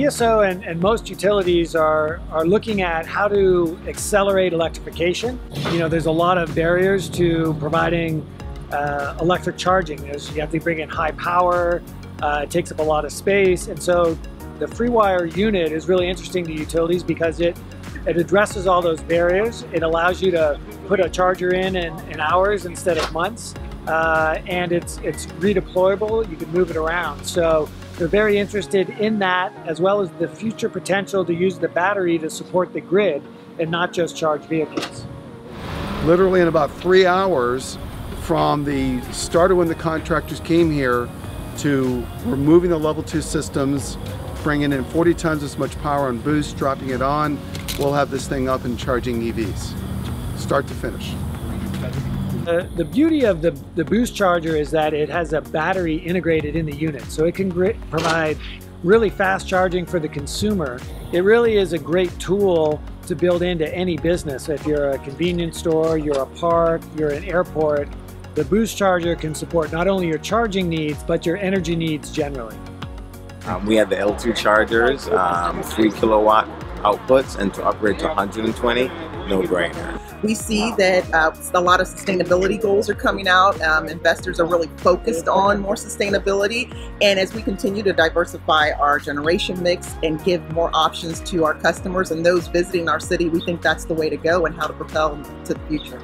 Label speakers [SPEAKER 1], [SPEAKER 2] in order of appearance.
[SPEAKER 1] PSO and, and most utilities are, are looking at how to accelerate electrification. You know, there's a lot of barriers to providing uh, electric charging. There's, you have to bring in high power, uh, it takes up a lot of space, and so the FreeWire unit is really interesting to utilities because it it addresses all those barriers. It allows you to put a charger in in, in hours instead of months, uh, and it's it's redeployable. You can move it around. So they're very interested in that, as well as the future potential to use the battery to support the grid and not just charge vehicles.
[SPEAKER 2] Literally in about three hours from the start of when the contractors came here to removing the level two systems, bringing in 40 tons as much power on boost, dropping it on, we'll have this thing up and charging EVs, start to finish.
[SPEAKER 1] Uh, the beauty of the, the boost charger is that it has a battery integrated in the unit, so it can provide really fast charging for the consumer. It really is a great tool to build into any business. If you're a convenience store, you're a park, you're an airport, the boost charger can support not only your charging needs, but your energy needs generally.
[SPEAKER 3] Um, we have the L2 chargers, um, 3 kilowatt outputs, and to upgrade to 120, no brainer.
[SPEAKER 4] We see that uh, a lot of sustainability goals are coming out. Um, investors are really focused on more sustainability. And as we continue to diversify our generation mix and give more options to our customers and those visiting our city, we think that's the way to go and how to propel to the future.